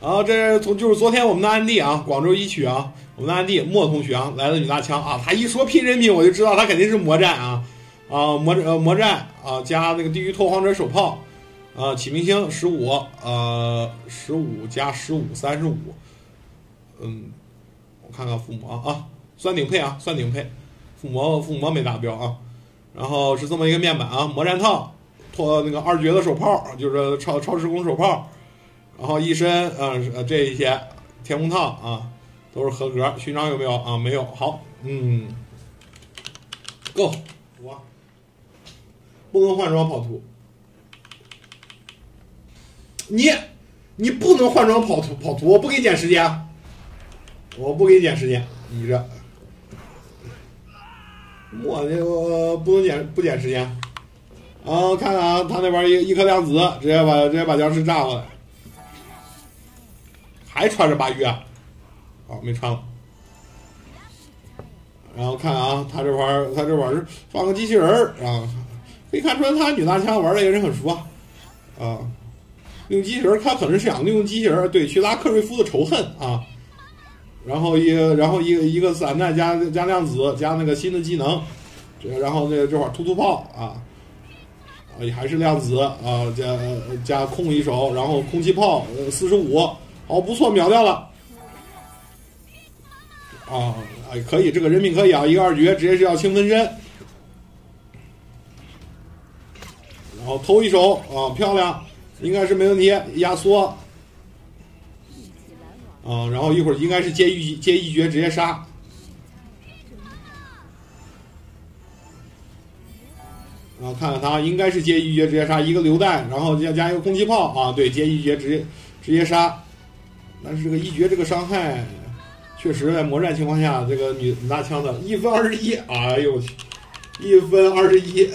啊，这是从就是昨天我们的安迪啊，广州一区啊，我们的安迪莫同学啊来了女大枪啊，他一说拼人品我就知道他肯定是魔战啊啊魔呃魔战啊加那个地狱拓荒者手炮啊启明星十五呃十五加十五三十五，嗯，我看看附魔啊，算顶配啊，算顶配，附魔附魔没达标啊，然后是这么一个面板啊，魔战套拓那个二绝的手炮就是超超时空手炮。然后一身，嗯，呃，这一些天空套啊，都是合格。勋章有没有啊？没有。好，嗯，Go，我不能换装跑图，你你不能换装跑图跑图，我不给你减时间，我不给你减时间，你这我这个不能减不减时间。啊，看看啊，他那边一一颗量子，直接把直接把僵尸炸过来。还穿着八月，好没穿了。然后看啊，他这块他这玩儿是放个机器人儿啊，可以看出来他女大枪玩的也是很熟啊。啊，用机器人儿他可能是想利用机器人儿对去拉克瑞夫的仇恨啊。然后一然后一个一个散弹加加量子加那个新的技能，这然后这这会儿突突炮啊，啊也还是量子啊加加控一手，然后空气炮四十五。哦，不错，秒掉了。啊，哎，可以，这个人品可以啊，一个二绝，直接是要清分身。然后偷一手啊，漂亮，应该是没问题，压缩。啊，然后一会儿应该是接一接一绝直接杀。然后看看他，应该是接一绝直接杀，一个榴弹，然后加加一个空气炮啊，对，接一绝直接直接杀。但是这个一绝这个伤害，确实在魔战情况下，这个女拿枪的一分二十一，哎呦我去，一分二十一。